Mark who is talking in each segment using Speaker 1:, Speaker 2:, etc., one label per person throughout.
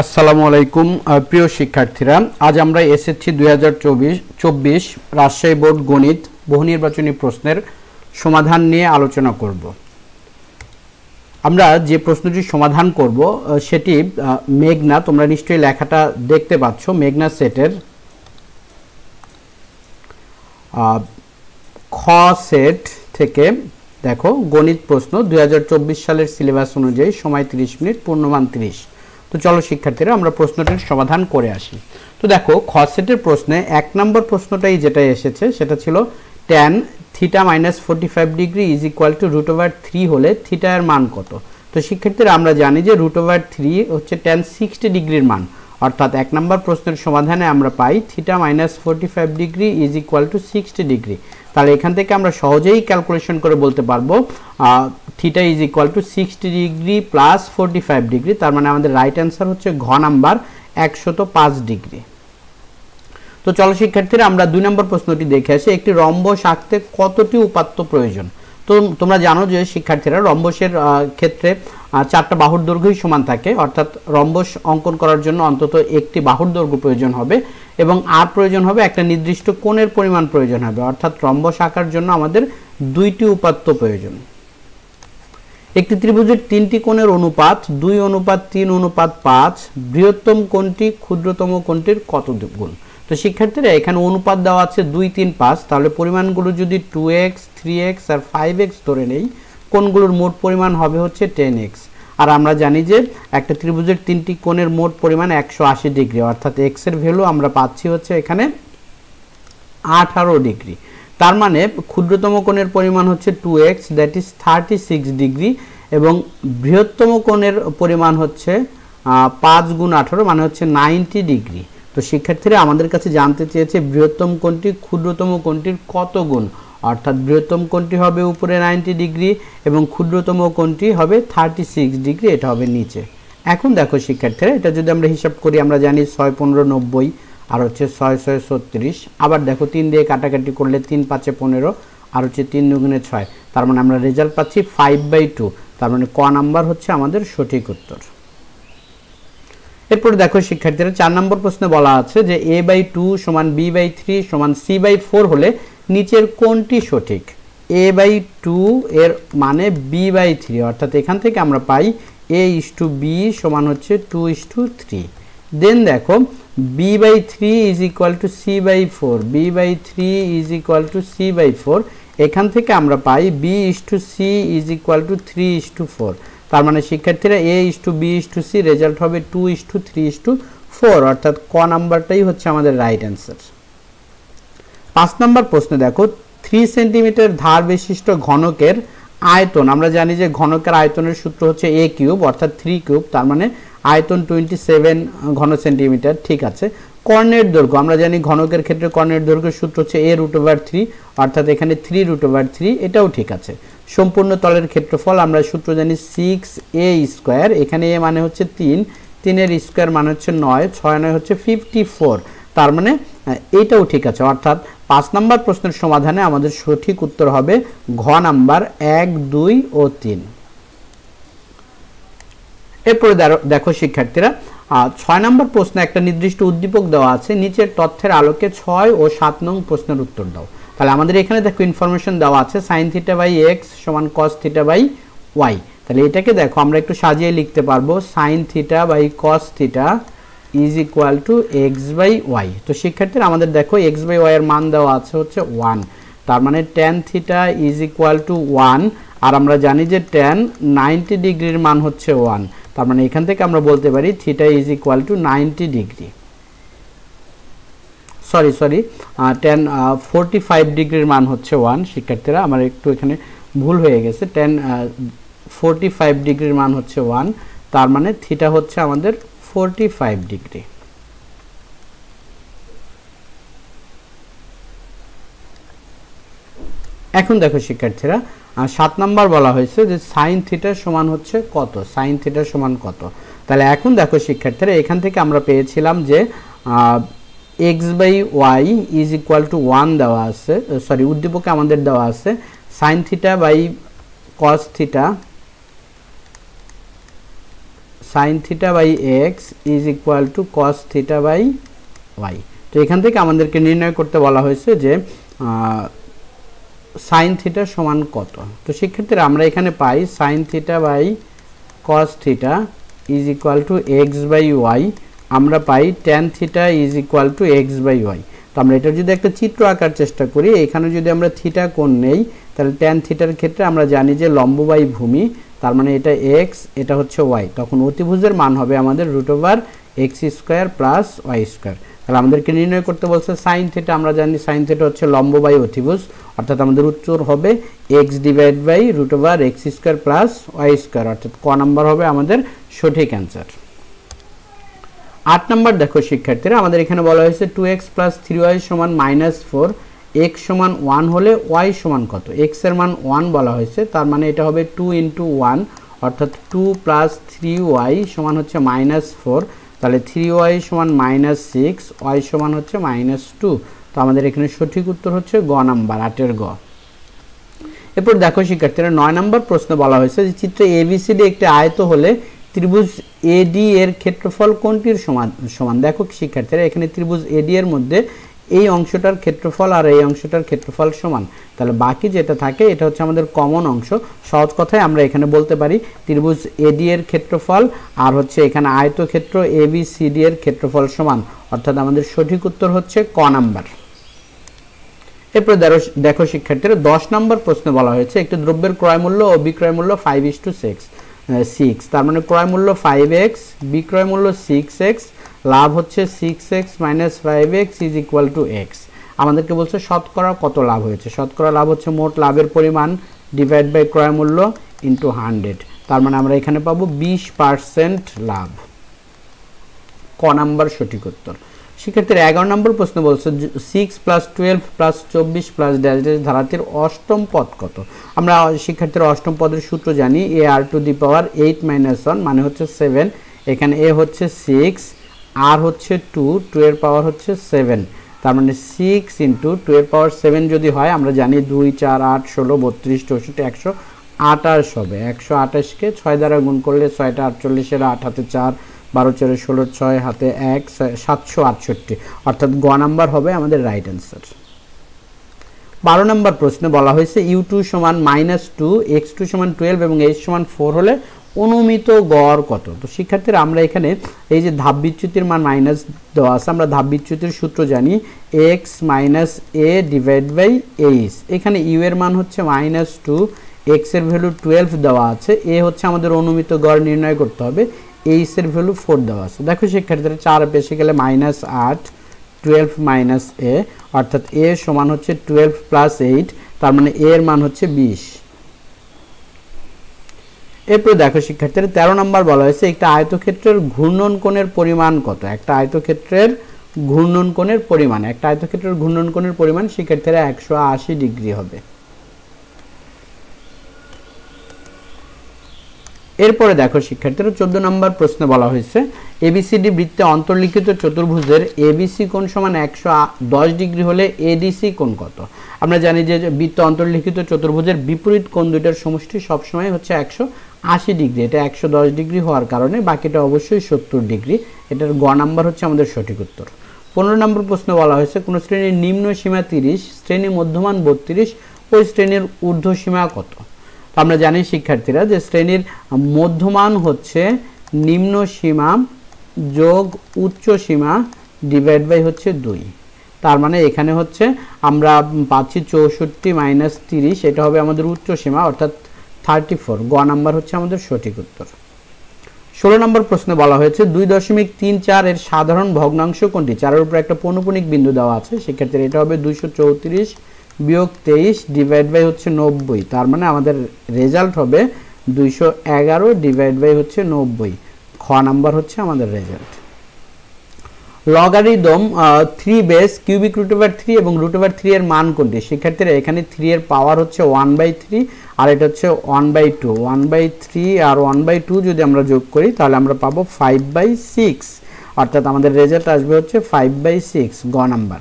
Speaker 1: আসসালামু আলাইকুম প্রিয় শিক্ষার্থীরা। আজ আমরা এসএসসি দুই হাজার চব্বিশ রাজশাহী বোর্ড গণিত বহু নির্বাচনী প্রশ্নের সমাধান নিয়ে আলোচনা করব। আমরা যে প্রশ্নটি সমাধান করব সেটি মেঘনা, তোমরা নিশ্চয়ই লেখাটা দেখতে পাচ্ছ, মেঘনা সেটের খ সেট থেকে, দেখো, গণিত প্রশ্ন দুই হাজার চব্বিশ সালের সিলেবাস অনুযায়ী সময় 30 মিনিট, পূর্ণমান 30 তো চলো শিক্ষার্থীরা, আমরা প্রশ্নটির সমাধান করে আসি। তো দেখো, খ সেটের প্রশ্নে এক নম্বর প্রশ্নটাই যেটা এসেছে, সেটা ছিল tan theta minus forty five degree is equal to root over three হলে থিটা এর মান কত? তো শিক্ষার্থীরা, আমরা জানি যে রুট ওভার থ্রি হচ্ছে ট্যান সিক্সটি ডিগ্রির মান। অর্থাৎ এক নম্বর প্রশ্নের সমাধানে আমরা পাই theta minus forty five degree is equal to sixty degree তাহলে এখান থেকে আমরা সহজেই ক্যালকুলেশন করে বলতে পারব theta is equal to sixty degree plus forty five degree তার মানে আমাদের রাইট অ্যান্সার হচ্ছে ঘ নাম্বার একশত পাঁচ ডিগ্রি তো চলো শিক্ষার্থীরা, আমরা দুই নম্বর প্রশ্নটি দেখে আসি। একটি রম্বস আঁকতে কতটি উপাত্ত প্রয়োজন? তো তোমরা জানো যে শিক্ষার্থীরা রম্বসের ক্ষেত্রে চারটা বাহুর দৈর্ঘ্যই সমান থাকে। অর্থাৎ রম্বস অঙ্কন করার জন্য অন্তত একটি বাহুর দৈর্ঘ্য প্রয়োজন হবে এবং আর প্রয়োজন হবে, একটা নির্দিষ্ট কোণের পরিমাণ প্রয়োজন হবে। অর্থাৎ রম্বস আঁকার জন্য আমাদের দুইটি উপাত্ত প্রয়োজন। একটি ত্রিভুজের তিনটি কোণের অনুপাত, দুই অনুপাত, তিন অনুপাত, পাঁচ। বৃহত্তম কোণটি ক্ষুদ্রতম কোণটির কত গুণ? তো শিক্ষার্থীরা, এখানে অনুপাত দেওয়া আছে দুই, তিন, পাঁচ। তাহলে পরিমাণগুলো যদি টু এক্স থ্রি এক্স আর ফাইভ এক্স ধরে নেই, কোণগুলোর মোট পরিমাণ হবে হচ্ছে টেন এক্স আর আমরা জানি যে একটা ত্রিভুজের তিনটি কোণের মোট পরিমাণ একশো আশি ডিগ্রি, অর্থাৎ এক্সের ভ্যালু আমরা পাচ্ছি হচ্ছে এখানে আঠারো ডিগ্রি। তার মানে ক্ষুদ্রতম কোণের পরিমাণ হচ্ছে two x that is thirty six degree এবং বৃহত্তম কোণের পরিমাণ হচ্ছে পাঁচ গুণ আঠারো মানে হচ্ছে নাইনটি ডিগ্রি তো শিক্ষার্থীরা আমাদের কাছে জানতে চেয়েছে বৃহত্তম কোণটি ক্ষুদ্রতম কোণটির কত গুণ? অর্থাৎ বৃহত্তম কোণটি হবে উপরে নাইনটি ডিগ্রি এবং ক্ষুদ্রতম কোণটি হবে থার্টি সিক্স ডিগ্রি এটা হবে নিচে। এখন দেখো শিক্ষার্থীরা এটা যদি আমরা হিসাব করি, আমরা জানি ছয়, পনেরো, নব্বই আর হচ্ছে ছয় ছয়, ছত্রিশ। আবার দেখো তিন দিয়ে কাটাকাটি করলে তিন পাঁচে পনেরো, আর হচ্ছে তিন দুগুণে ছয়। তার মানে আমরা রেজাল্ট পাচ্ছি ফাইভ বাই টু তার মানে ক নাম্বার হচ্ছে আমাদের সঠিক উত্তর। এরপরে দেখো শিক্ষার্থীরা, চার নম্বর প্রশ্নে বলা আছে যে এ বাই টু সমান বি বাই থ্রি সমান সি বাই ফোর হলে নিচের কোনটি সঠিক? এ বাই টু এর মানে বি বাই থ্রি অর্থাৎ এখান থেকে আমরা পাই এ ইস টু বি সমান হচ্ছে two is to three then দেখো B by three is equal to C by four B by three is equal to C by four এখান থেকে আমরা পাই B is to C is equal to three is to four তার মানে শিক্ষার্থীরা A is to B is to C result হবে two is to three is to four অর্থাৎ ক নাম্বারটাই হচ্ছে আমাদের রাইট অ্যান্সার পাঁচ নম্বর প্রশ্নে দেখো থ্রি সেন্টিমিটার ধার বিশিষ্ট ঘনকের আয়তন, আমরা জানি যে ঘনকের আয়তনের সূত্র হচ্ছে এ কিউব অর্থাৎ থ্রি কিউব তার মানে আয়তন টোয়েন্টি সেভেন ঘন সেন্টিমিটার ঠিক আছে। কর্ণের দৈর্ঘ্য আমরা জানি ঘনকের ক্ষেত্রে কর্ণের দৈর্ঘ্যের সূত্র হচ্ছে এ রুট ওভার থ্রি অর্থাৎ এখানে থ্রি রুট ওভার থ্রি এটাও ঠিক আছে। সম্পূর্ণ তলের ক্ষেত্রফল আমরা সূত্র জানি সিক্স এ স্কোয়ার এখানে এ মানে হচ্ছে তিন তিনের স্কোয়ার মানে হচ্ছে নয় ছয় নয় হচ্ছে ফিফটি ফোর তার মানে আহ, এইটাও ঠিক আছে। অর্থাৎ পাঁচ নাম্বার প্রশ্নের সমাধানে আমাদের সঠিক উত্তর হবে ঘ নাম্বার এক দুই ও তিন। এরপরে দেখো শিক্ষার্থীরা ছয় নম্বর প্রশ্নে একটা নির্দিষ্ট উদ্দীপক দেওয়া আছে, নিচের তথ্যের আলোকে ছয় ও সাত নং প্রশ্নের উত্তর দাও। তাহলে আমাদের এখানে দেখো ইনফরমেশন দেওয়া আছে সাইন থিটা বাই এক্স সমান কস থিটা বাই ওয়াই তাহলে এটাকে দেখো, আমরা একটু সাজিয়ে লিখতে পারব sine theta by cos theta is equal to x by y তো শিক্ষার্থীরা, আমাদের দেখো এক্স বাই ওয়াই এর মান দেওয়া আছে হচ্ছে ওয়ান তার মানে tan theta is equal to one আর আমরা জানি যে টেন নাইনটি ডিগ্রির মান হচ্ছে ওয়ান তার মানে এখান থেকে আমরা বলতে পারি theta is equal to ninety degree. Sorry sorry tan forty five ডিগ্রির মান হচ্ছে ওয়ান শিক্ষার্থীরা, আমার একটু এখানে ভুল হয়ে গেছে। টেন ফোরটি ফাইভ ডিগ্রির মান হচ্ছে ওয়ান তার মানে থিটা হচ্ছে আমাদের ফোরটি ফাইভ ডিগ্রি। এখন দেখো শিক্ষার্থীরা সাত নাম্বার বলা হয়েছে যে সাইন থিটার সমান হচ্ছে কত? সাইন থিটার সমান কত? তাহলে এখন দেখো শিক্ষার্থীরা, এখান থেকে আমরা পেয়েছিলাম যে x by y is equal to one দেওয়া আছে সরি উদ্দীপকে আমাদের দেওয়া আছে sine theta by cos theta sine theta by x is equal to cos theta by y তো এখান থেকে আমাদেরকে নির্ণয় করতে বলা হয়েছে যে সাইন থিটা সমান কত? তো সেক্ষেত্রে আমরা এখানে পাই sine theta by cos theta is equal to x by y আমরা পাই tan theta is equal to x by y তো আমরা এটা যদি একটা চিত্র আঁকার চেষ্টা করি, এখানে যদি আমরা থিটা কোণ নেই, তাহলে ট্যান থিটার ক্ষেত্রে আমরা জানি যে লম্ব বাই ভূমি, তার মানে এটা এক্স এটা হচ্ছে ওয়াই তখন অতিভুজের মান হবে আমাদের root over x square plus y square তাহলে আমাদেরকে নির্ণয় করতে বলছে সাইন থিটা আমরা জানি সাইন থিটা হচ্ছে লম্ব বাই অতিভুজ, অর্থাৎ আমাদের উত্তর হবে x divide by root over x square plus y square অর্থাৎ ক নাম্বার হবে আমাদের সঠিক অ্যান্সার আট নাম্বার দেখো শিক্ষার্থীরা, আমাদের এখানে বলা হয়েছে two x plus three y সমান মাইনাস ফোর এক্স সমান ওয়ান হলে ওয়াই সমান কত? এক্সের মান ওয়ান বলা হয়েছে, তার মানে এটা হবে টু ইন্টু ওয়ান অর্থাৎ টু প্লাস থ্রি ওয়াই সমান হচ্ছে মাইনাস ফোর তাহলে থ্রি ওয়াই সমান মাইনাস সিক্স ওয়াই সমান হচ্ছে মাইনাস টু তো আমাদের এখানে সঠিক উত্তর হচ্ছে গ নাম্বার, আটের গ। এরপর দেখো শিক্ষার্থীরা, নয় নম্বর প্রশ্ন বলা হয়েছে যে চিত্র এবিসিডি একটি আয়ত হলে ত্রিভুজ এডি এর ক্ষেত্রফল কোনটির সমান সমান? দেখো শিক্ষার্থীরা, এখানে ত্রিভুজ এডি এর মধ্যে এই অংশটার ক্ষেত্রফল আর এই অংশটার ক্ষেত্রফল সমান। তাহলে বাকি যেটা থাকে, এটা হচ্ছে আমাদের কমন অংশ। সহজ কথায় আমরা এখানে বলতে পারি ত্রিভুজ এডি এর ক্ষেত্রফল আর হচ্ছে এখানে আয়তক্ষেত্র এবিসিডি এর ক্ষেত্রফল সমান। অর্থাৎ আমাদের সঠিক উত্তর হচ্ছে ক নাম্বার। এরপরে দেখো শিক্ষার্থীরা, দশ নম্বর প্রশ্নে বলা হয়েছে, একটি দ্রব্যের ক্রয় মূল্য ও বিক্রয় মূল্য five is to six six তার মানে ক্রয় মূল্য ফাইভ এক্স বিক্রয় মূল্য সিক্স এক্স লাভ হচ্ছে six x minus five x is equal to x আমাদেরকে বলছে শতকরা কত লাভ হয়েছে? শতকরা লাভ হচ্ছে মোট লাভের পরিমাণ ডিভাইড বাই ক্রয় মূল্য ইন্টু হান্ড্রেড তার মানে আমরা এখানে পাবো বিশ পার্সেন্ট লাভ। ক নাম্বার সঠিক উত্তর। শিক্ষার্থীর এগারো নম্বর প্রশ্ন বলছে সিক্স প্লাস টুয়েলভ প্লাস চব্বিশ প্লাস ড্যাশ ড্যাশ ধারাটির অষ্টম পদ কত? আমরা শিক্ষার্থীর অষ্টম পদের সূত্র জানি a r to the power eight minus one মানে হচ্ছে সেভেন এখানে এ হচ্ছে সিক্স আর হচ্ছে টু টু এর পাওয়ার হচ্ছে সেভেন তার মানে সিক্স ইন্টু টু এর পাওয়ার সেভেন যদি হয়, আমরা জানি দুই, চার, আট, ষোলো, বত্রিশ, চৌষট্টি, একশো আটাশ হবে। একশো আঠাশকে ছয় দ্বারা গুণ করলে ছয়টা আটচল্লিশের আট, হাতে চার, বারো, চারে ষোলো, ছয়, হাতে এক সাতশো আটষট্টি। অর্থাৎ গ নাম্বার হবে আমাদের রাইট অ্যান্সার বারো নম্বর প্রশ্নে বলা হয়েছে ইউ টু সমান মাইনাস টু এক্স টু সমান টুয়েলভ এবং এইচ সমান ফোর হলে অনুমিত গড় কত? তো শিক্ষার্থীরা, আমরা এখানে এই যে ধাপ বিচ্যুতির মান মাইনাস দেওয়া আছে, আমরা ধাপ বিচ্যুতির সূত্র জানি x minus a divide by h এখানে ইউ এর মান হচ্ছে মাইনাস টু এক্সের ভ্যালু টুয়েলভ দেওয়া আছে এ হচ্ছে আমাদের অনুমিত গড় নির্ণয় করতে হবে এইচ এর ভ্যালু ফোর দেওয়া আছে। দেখো শিক্ষার্থীরা, চার বেশি গেলে মাইনাস আট টুয়েলভ মাইনাস এ অর্থাৎ এ সমান হচ্ছে টুয়েলভ প্লাস এইট তার মানে এ এর মান হচ্ছে বিশ। এরপরে দেখো শিক্ষার্থীরা, তেরো নম্বর বলা হয়েছে, একটা আয়তক্ষেত্রের ঘূর্ণন কোণের পরিমাণ কত? একটা আয়তক্ষেত্রের ঘূর্ণন কোণের পরিমাণ, একটা আয়তক্ষেত্রের ঘূর্ণন কোণের পরিমাণ শিক্ষার্থীরা একশো আশি ডিগ্রি হবে। এরপরে দেখো, শিক্ষার্থীরা চোদ্দ নম্বর প্রশ্নে বলা হয়েছে এবিসিডি বৃত্তে অন্তর্লিখিত চতুর্ভুজের এবিসি কোণ সমান একশো দশ ডিগ্রি হলে এডিসি কোণ কত? আমরা জানি যে বৃত্ত অন্তর্লিখিত চতুর্ভুজের বিপরীত কোণ দুইটার সমষ্টি সবসময় হচ্ছে একশো আশি ডিগ্রি। এটা একশো দশ ডিগ্রি হওয়ার কারণে, বাকিটা অবশ্যই সত্তর ডিগ্রি। এটার গ নাম্বার হচ্ছে আমাদের সঠিক উত্তর। পনেরো নম্বর প্রশ্ন বলা হয়েছে, কোনো শ্রেণির নিম্ন সীমা তিরিশ, শ্রেণি মধ্যমান বত্রিশ, ওই শ্রেণির ঊর্ধ্ব সীমা কত? আমরা জানি শিক্ষার্থীরা যে শ্রেণির মধ্যমান হচ্ছে নিম্ন সীমা যোগ উচ্চ সীমা ডিভাইড বাই হচ্ছে দুই। তার মানে এখানে হচ্ছে আমরা পাচ্ছি চৌষট্টি মাইনাস তিরিশ, এটা হবে আমাদের উচ্চ সীমা, অর্থাৎ থার্টি ফোর গ নাম্বার হচ্ছে আমাদের সঠিক উত্তর। ষোলো নম্বর প্রশ্নে বলা হয়েছে, দুই দশমিক তিন চার এর সাধারণ ভগ্নাংশ কোনটি? চারের উপর একটা পৌনপুনিক বিন্দু দেওয়া আছে, সেক্ষেত্রে এটা হবে দুইশো চৌত্রিশ বিয়োগ তেইশ ডিভাইড বাই হচ্ছে নব্বই। তার মানে আমাদের রেজাল্ট হবে দুইশো এগারো ডিভাইড বাই হচ্ছে নব্বই। খ নাম্বার হচ্ছে আমাদের result logarithm three base cubic root over three এবং রুট ওভার থ্রি এর মান কোনটি? শিক্ষার্থীরা এখানে থ্রি এর পাওয়ার হচ্ছে ওয়ান বাই থ্রি আর এটা হচ্ছে one by two one by three R one by two যদি আমরা যোগ করি, তাহলে আমরা পাবো ফাইভ বাই সিক্স অর্থাৎ আমাদের রেজাল্ট আসবে হচ্ছে ফাইভ বাই সিক্স গ নাম্বার।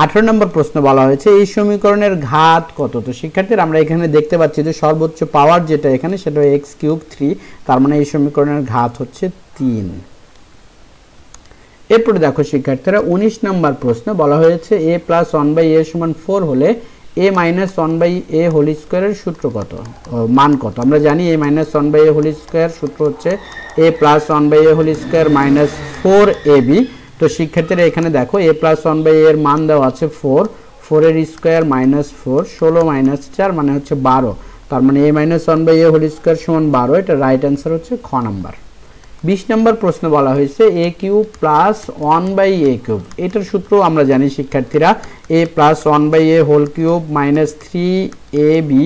Speaker 1: আঠারো নম্বর প্রশ্ন বলা হয়েছে, এই সমীকরণের ঘাত কত? তো শিক্ষার্থীরা, আমরা এখানে দেখতে পাচ্ছি যে সর্বোচ্চ পাওয়ার যেটা এখানে, সেটা এক্স কিউব থ্রি, তার মানে এই সমীকরণের ঘাত হচ্ছে তিন। এরপরে দেখো শিক্ষার্থীরা, উনিশ নম্বর প্রশ্ন বলা হয়েছে a plus one by a সমান ফোর হলে a minus one by a whole স্কোয়ারের সূত্র কত? মান কত? আমরা জানি a minus one by a whole square সূত্র হচ্ছে a plus one by a whole square minus four a b তো শিক্ষার্থীরা এখানে দেখো এ প্লাস ওয়ান বাই এর মান দেওয়া আছে ফোর ফোরের স্কোয়ার মাইনাস ফোর ষোলো মাইনাস চার মানে হচ্ছে বারো। তার মানে a minus one by a whole square সমান বারো, এটা রাইট অ্যান্সার হচ্ছে খ নাম্বার বিশ নম্বর প্রশ্ন বলা হয়েছে a cube plus one by a cube এটার সূত্র আমরা জানি শিক্ষার্থীরা a plus one by a whole cube minus three a b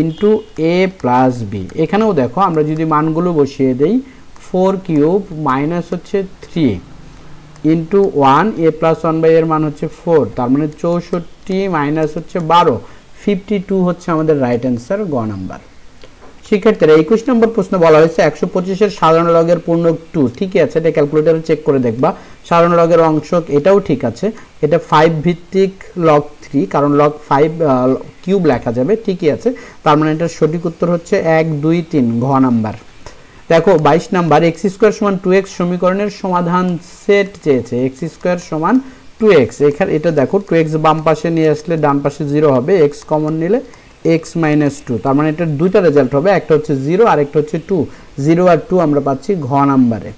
Speaker 1: into a plus b এখানেও দেখো, আমরা যদি মানগুলো বসিয়ে দেই ফোর কিউব মাইনাস হচ্ছে three into one a plus one by এর মান হচ্ছে ফোর তার মানে চৌষট্টি মাইনাস হচ্ছে বারো ফিফটি টু হচ্ছে আমাদের রাইট অ্যান্সার গ নাম্বার শিক্ষার্থীরা একুশ নম্বর প্রশ্ন বলা হয়েছে, একশো পঁচিশের সাধারণ লগের পূর্ণ টু ঠিকই আছে, এটা ক্যালকুলেটারে চেক করে দেখবা। সাধারণ লগের অংশ, এটাও ঠিক আছে, এটা ফাইভ ভিত্তিক লগ থ্রি কারণ লগ ফাইভ কিউব লেখা যাবে, ঠিকই আছে, তার মানে এটার সঠিক উত্তর হচ্ছে এক, দুই, তিন ঘ নাম্বার দেখো, বাইশ নাম্বার এক্স স্কোয়ার সমান টু এক্স সমীকরণের সমাধান সেট চেয়েছে এক্স স্কোয়ার সমান টু এক্স এখানে, এটা দেখো টু এক্স বাম পাশে নিয়ে আসলে ডান পাশে জিরো হবে এক্স কমন নিলে এক্স মাইনাস টু তার মানে এটার দুইটা রেজাল্ট হবে, একটা হচ্ছে জিরো আর একটা হচ্ছে টু জিরো আর টু আমরা পাচ্ছি ঘ নাম্বারে।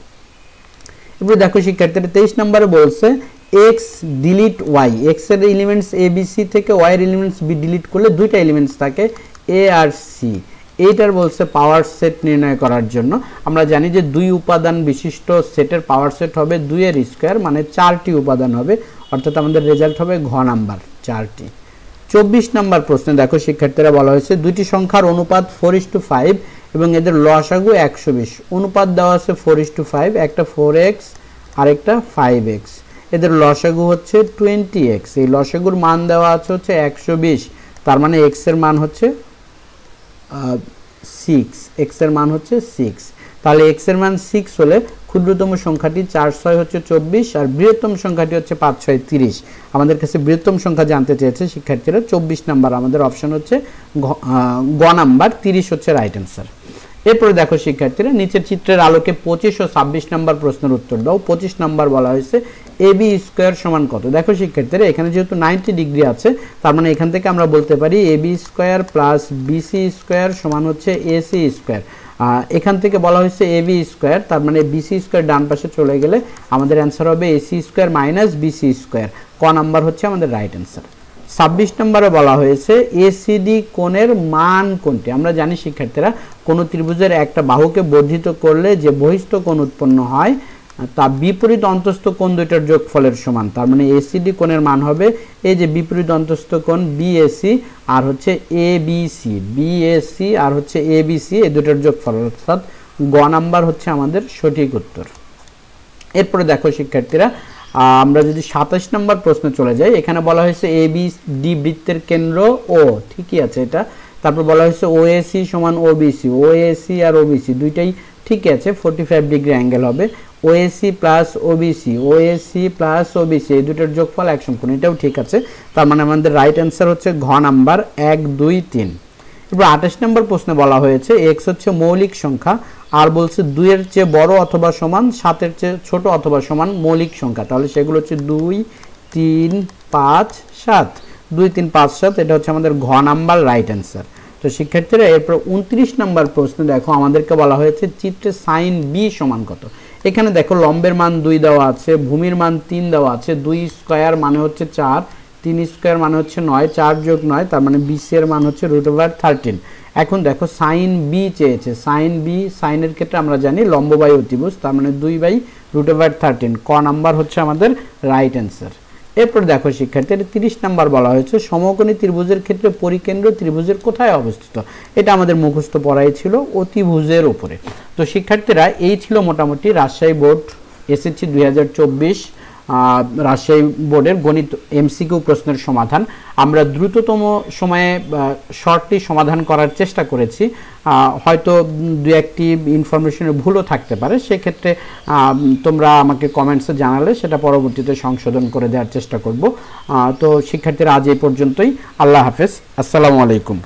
Speaker 1: এবার দেখো, শিক্ষার্থীরা তেইশ নাম্বারে বলছে এক্স ডিলিট ওয়াই এক্সের এলিমেন্টস এ বি সি থেকে ওয়াই এর এলিমেন্টস বি ডিলিট করলে দুইটা এলিমেন্টস থাকে এ আর সি এইটার বলছে পাওয়ার সেট নির্ণয় করার জন্য। আমরা জানি যে দুই উপাদান বিশিষ্ট সেটের পাওয়ার সেট হবে দুইয়ের স্কোয়ার মানে চারটি উপাদান হবে। অর্থাৎ আমাদের রেজাল্ট হবে ঘ নাম্বার চারটি। চব্বিশ নাম্বার প্রশ্নে, দেখো শিক্ষার্থীরা বলা হয়েছে, দুইটি সংখ্যার অনুপাত ফোর ইস টু ফাইভ এবং এদের লসাগু একশো বিশ। অনুপাত দেওয়া আছে ফোর ইস টু ফাইভ একটা ফোর এক্স আরেকটা ফাইভ এক্স এদের লসাগু হচ্ছে টোয়েন্টি এক্স এই লসাগুর মান দেওয়া আছে হচ্ছে একশো বিশ। তার মানে এক্সের মান হচ্ছে সিক্স এক্সের মান হচ্ছে সিক্স তাহলে এক্সের মান সিক্স হলে ক্ষুদ্রতম সংখ্যাটি চার ছয় হচ্ছে চব্বিশ আর বৃহত্তম সংখ্যাটি হচ্ছে পাঁচ ছয় তিরিশ। আমাদের কাছে বৃহত্তম সংখ্যা জানতে চেয়েছে শিক্ষার্থীরা। চব্বিশ নাম্বার আমাদের অপশন হচ্ছে গ নাম্বার, তিরিশ হচ্ছে রাইট অ্যান্সার এরপরে দেখো, শিক্ষার্থীরা, নিচের চিত্রের আলোকে পঁচিশ ও ছাব্বিশ নাম্বার প্রশ্নের উত্তর দাও। পঁচিশ নাম্বার বলা হয়েছে, এ বি স্কোয়ার সমান কত? দেখো, শিক্ষার্থীরা, এখানে যেহেতু নাইনটি ডিগ্রি আছে, তার মানে এখান থেকে আমরা বলতে পারি A B square plus BC square সমান হচ্ছে এসি স্কোয়ার। এখান থেকে বলা হয়েছে এ বি স্কোয়ার, তার মানে বিসি স্কোয়ার ডান পাশে চলে গেলে আমাদের অ্যান্সার হবে AC square minus BC square. ক নাম্বার হচ্ছে আমাদের রাইট অ্যান্সার। ছাব্বিশ নম্বরে বলা হয়েছে এসিডি কোণের মান কোনটি? আমরা জানি শিক্ষার্থীরা, কোন ত্রিভুজের একটা বাহুকে বর্ধিত করলে যে বহিস্থ কোণ উৎপন্ন হয় তা বিপরীত অন্তস্থ কোণ দুইটার যোগফলের সমান। তার মানে এসিডি কোণের মান হবে এই যে বিপরীত অন্তস্থ কোণ বিএসি আর হচ্ছে এ বিসি বিএসি আর হচ্ছে এ বিসি এই দুটার যোগফল। অর্থাৎ গ নাম্বার হচ্ছে আমাদের সঠিক উত্তর। এরপরে দেখো শিক্ষার্থীরা আমরা যদি সাতাশ নম্বর প্রশ্ন চলে যাই, এখানে বলা হয়েছে এ বি ডি বৃত্তের কেন্দ্র ও ঠিকই আছে এটা। তারপর বলা হয়েছে ও ওএসি সমান ওবিসি ওএসি আর ও ওবিসি দুইটাই ঠিকই আছে ফোর্টি ফাইভ ডিগ্রি অ্যাঙ্গেল হবে ও OAC plus OBC OAC plus ও ওবিসি এই দুটোর যোগফল এক সম্পূর্ণ এটাও ঠিক আছে। তার মানে আমাদের রাইট অ্যান্সার হচ্ছে ঘ নাম্বার এক, দুই, তিন। এবার আঠাশ নম্বর প্রশ্নে বলা হয়েছে এক্স হচ্ছে মৌলিক সংখ্যা আর বলছে দুইয়ের চেয়ে বড় অথবা সমান, সাতের চেয়ে ছোট অথবা সমান মৌলিক সংখ্যা। তাহলে সেগুলো হচ্ছে দুই, তিন, পাঁচ, সাত। দুই, তিন, পাঁচ, সাত, এটা হচ্ছে আমাদের ঘ নাম্বার রাইট অ্যান্সার তো শিক্ষার্থীরা, এরপর উনত্রিশ নম্বর প্রশ্ন দেখো, আমাদেরকে বলা হয়েছে চিত্রে সাইন বি সমান কত। এখানে দেখো, লম্বের মান দুই দেওয়া আছে, ভূমির মান তিন দেওয়া আছে, দুই স্কোয়ার মানে হচ্ছে চার তিন স্কোয়ার মানে হচ্ছে নয়, চার যোগ নয়, তার মানে বিসি এর মান হচ্ছে রুট ওভার থার্টিন এখন দেখো সাইন বি চেয়েছে। সাইন বি সাইনের ক্ষেত্রে আমরা জানি লম্ব বাই অতিভুজ, তার মানে দুই বাই রুট ওভার থার্টিন ক নাম্বার হচ্ছে আমাদের রাইট অ্যান্সার এরপর দেখো শিক্ষার্থীর তিরিশ নাম্বার বলা হয়েছে, সমকোণী ত্রিভুজের ক্ষেত্রে পরিকেন্দ্র ত্রিভুজের কোথায় অবস্থিত? এটা আমাদের মুখস্থ পড়াই ছিল অতিভুজের উপরে। তো শিক্ষার্থীরা, এই ছিল মোটামুটি রাজশাহী বোর্ড, এসএসসি দুই রাজশাহী বোর্ডের গণিত এমসিকিউ প্রশ্নের সমাধান। আমরা দ্রুততম সময়ে শর্টটি সমাধান করার চেষ্টা করেছি। হয়তো দু একটি ইনফরমেশনের ভুলও থাকতে পারে। সেক্ষেত্রে তোমরা আমাকে কমেন্টসে জানালে সেটা পরবর্তীতে সংশোধন করে দেওয়ার চেষ্টা করব। তো শিক্ষার্থীরা আজ এই পর্যন্তই। আল্লাহ হাফেজ। আসসালামু আলাইকুম।